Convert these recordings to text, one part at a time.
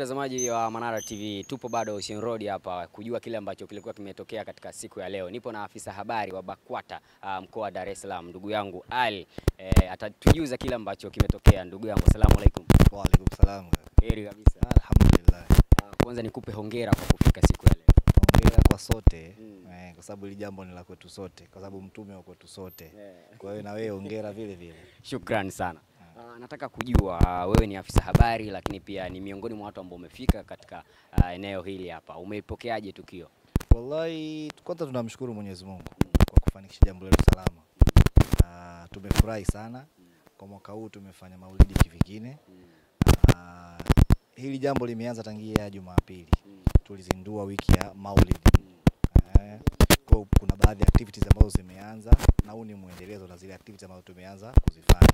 Mtazamaji wa Manara TV, tupo bado Ocean Road hapa kujua kile ambacho kilikuwa kimetokea katika siku ya leo. Nipo na afisa habari wa BAKWATA uh, mkoa wa Dar es Salaam, ndugu yangu Ali eh, atatujuza kile ambacho kimetokea. Ndugu yangu, asalamu alaikum. Wa alaikum salam. Heri kabisa. Alhamdulillah. Uh, kwanza nikupe hongera kwa kufika siku ya leo. Hongera kwa sote Mm. eh, kwa sababu hili jambo ni la kwetu sote, kwa sababu mtume wa kwetu sote. yeah. Kwa hiyo na wewe hongera vile vile. Shukrani sana. Uh, nataka kujua wewe ni afisa habari lakini pia ni miongoni mwa watu ambao umefika katika uh, eneo hili hapa. Umeipokeaje tukio? Wallahi, kwanza tunamshukuru Mwenyezi Mungu kwa kufanikisha jambo letu salama. Uh, tumefurahi sana kwa mwaka huu tumefanya maulidi kivingine. Uh, hili jambo limeanza tangia Jumapili. Tulizindua wiki ya maulidi. uh, kwa kuna baadhi ya activities ambazo zimeanza na huu ni mwendelezo na zile activities ambazo tumeanza kuzifanya.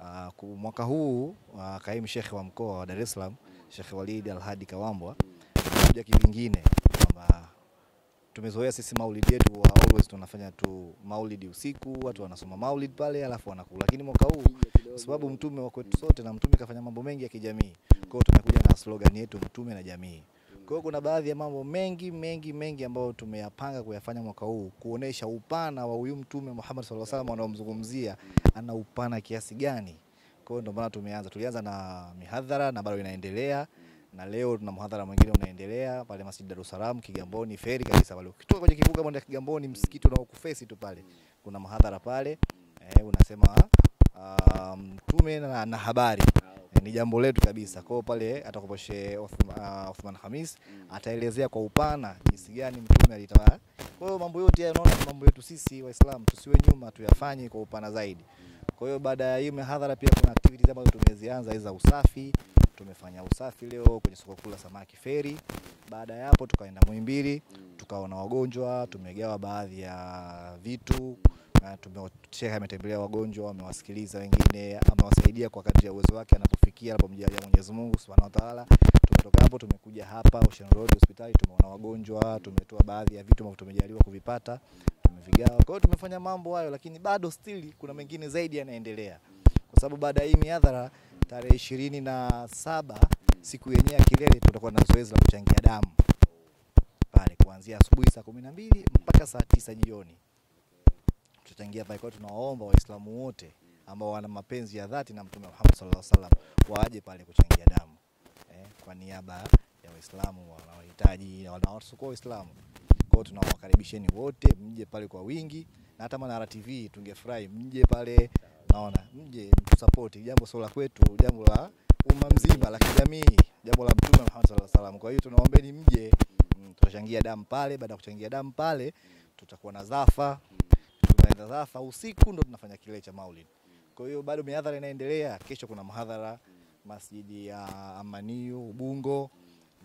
Uh, mwaka huu uh, kaimu shekhe wa mkoa wa Dar es Salaam Shekhe Walid Alhadi Kawambwa kuja kivingine kwamba tumezoea sisi maulidi yetu wa always tunafanya tu maulidi usiku, watu wanasoma maulid pale alafu wanakula, lakini mwaka huu kwa sababu mtume wa kwetu sote na mtume kafanya mambo mengi ya kijamii, kwa hiyo tumekuja na slogan yetu mtume na jamii. Kwa hiyo kuna baadhi ya mambo mengi mengi mengi ambayo tumeyapanga kuyafanya mwaka huu kuonesha upana wa huyu mtume Muhammad sallallahu alaihi wasallam anaomzungumzia ana upana kiasi gani. Kwa hiyo ndio maana tumeanza, tulianza na mihadhara na bado inaendelea na leo tuna mhadhara mwingine unaendelea pale Masjid Dar es Salaam Kigamboni, feri kabisa pale. Ukitoka kwenye kivuko kwenda Kigamboni, msikiti unaokufesi tu pale, kuna mhadhara pale eh, unasema ah, mtume na, na habari ni jambo letu kabisa. Kwa hiyo pale atakupo Sheikh Othman, uh, Othman Khamis ataelezea kwa upana jinsi gani mtume alitawala. Kwa hiyo mambo yote haya unaona mambo yetu sisi Waislamu, tusiwe nyuma, tuyafanye kwa upana zaidi. Kwa hiyo baada ya hii mihadhara pia kuna activities ambazo tumezianza hizo za usafi. Tumefanya usafi leo kwenye soko kuu la samaki Feri. Baada ya hapo tukaenda Muhimbili, tukaona wagonjwa, tumegawa baadhi ya vitu Sheikh ametembelea wagonjwa, amewasikiliza wengine, amewasaidia kwa kadri ya uwezo wake anapofikia, alipomjalia Mwenyezi Mungu Subhanahu wa Ta'ala. Tumetoka hapo tumekuja hapa Ocean Road hospitali, tumeona wagonjwa, tumetoa baadhi ya vitu ambavyo tumejaliwa kuvipata, tumevigawa. Kwa hiyo tumefanya mambo hayo, lakini bado still kuna mengine zaidi yanaendelea, kwa sababu baada ya hii mihadhara tarehe ishirini na saba siku yenyewe ya kilele tutakuwa na zoezi la kuchangia damu pale kuanzia asubuhi saa kumi na mbili mpaka saa tisa jioni tutachangia pale. Kwa tunaomba Waislamu wote ambao wana mapenzi ya dhati na Mtume Muhammad sallallahu alaihi wasallam waje pale kuchangia damu eh, kwa niaba ya Waislamu wanaohitaji na wanaosukua Waislamu. Kwa tunawakaribisheni wote mje pale kwa wingi, na hata Manara TV tungefurahi mje pale, naona mje mtusapoti. Jambo sio la kwetu, jambo la umma mzima, la kijamii, jambo la Mtume Muhammad sallallahu alaihi wasallam. Kwa hiyo tunaombeni mje, tutachangia damu pale. Baada ya kuchangia damu pale, tutakuwa na zafa tunaenda dhafa usiku ndo tunafanya kile cha maulid. Kwa hiyo bado mihadhara inaendelea. Kesho kuna mhadhara masjidi ya Amaniu Ubungo,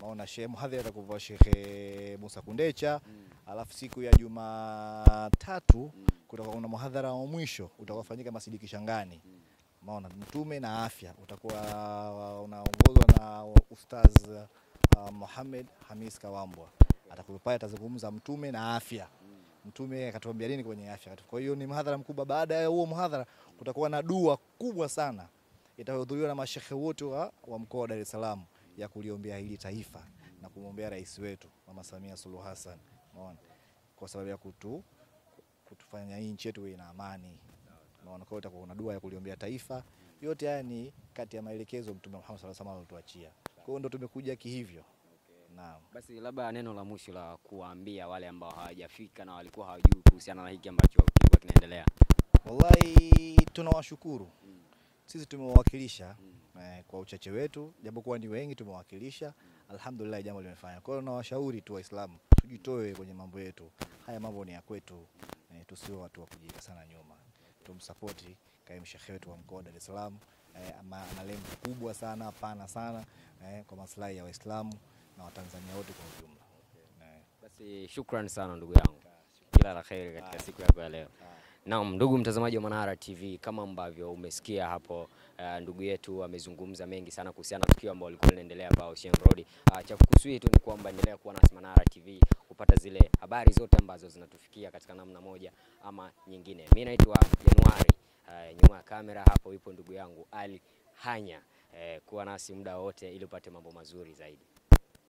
maona shehe mhadhara atakuwa Shehe Musa Kundecha, alafu siku ya Jumatatu kutakuwa kuna mhadhara wa mwisho utakaofanyika masjidi Kishangani, maona mtume na afya, utakuwa unaongozwa na Ustaz uh, Mohamed Hamis Kawambwa, atakuwa pale atazungumza mtume na afya mtume akatuambia nini kwenye afya. Kwa hiyo ni mhadhara mkubwa. Baada ya huo mhadhara, kutakuwa na dua kubwa sana itahudhuriwa na mashehe wote wa, wa mkoa wa Dar es Salaam ya kuliombea hili taifa na kumwombea rais wetu Mama Samia Suluhu Hassan, unaona, kwa sababu ya kutu, kutufanya hii nchi yetu iwe na amani. Unaona, kwa hiyo itakuwa dua ya kuliombea taifa. Yote haya ni kati ya maelekezo Mtume Muhammad sallallahu alaihi wasallam alituachia. Kwa hiyo ndo tumekuja kihivyo. Naam. Basi labda neno la mwisho la kuwaambia wale ambao hawajafika na walikuwa hawajui kuhusiana na hiki ambacho kilikuwa kinaendelea. Wallahi tunawashukuru mm. sisi tumewawakilisha mm. eh, kwa uchache wetu, japokuwa ni wengi tumewawakilisha mm. Alhamdulillah, jambo limefanya. Kwa hiyo nawashauri tu Waislamu tujitoe kwenye mambo yetu, haya mambo ni ya kwetu eh, tusiwe watu wa kujiweka sana nyuma, tumsapoti kaimu shekhe wetu wa mkoa wa Dar es Salaam eh, ana lengo kubwa sana pana sana eh, kwa maslahi ya Waislamu na Watanzania wote kwa ujumla eh. Basi shukran sana ndugu yangu, kila la kheri katika siku yako ya leo. Naam, ndugu mtazamaji wa Manara TV, kama ambavyo umesikia hapo uh, ndugu yetu amezungumza mengi sana kuhusiana na tukio ambalo lilikuwa linaendelea hapa Ocean Road. Uh, cha kukusii tu ni kwamba endelea kuwa nasi Manara TV kupata zile habari zote ambazo zinatufikia katika namna moja ama nyingine. Mimi naitwa Januari. Uh, nyuma ya kamera hapo ipo ndugu yangu Ali Hanya. eh, kuwa nasi muda wote ili upate mambo mazuri zaidi.